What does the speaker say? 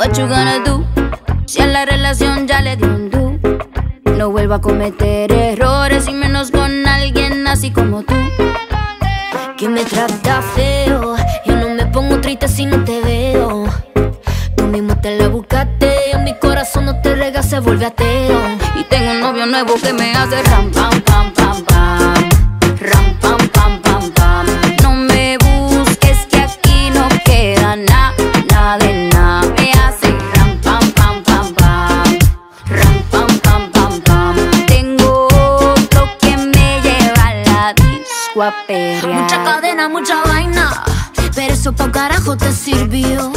what you gonna do? Si a la relación ya le dio un do. No vuelva a cometer errores y menos con alguien así como tú. Que me trata feo. Yo no me pongo triste si no te veo. Tú mismo te la buscaste. En mi corazón no te rega, se vuelve ateo. Y tengo un novio nuevo que me hace ram, pam, pam, pam, pam. Mucha cadena, mucha vaina. Pero eso pa' carajo te sirvió.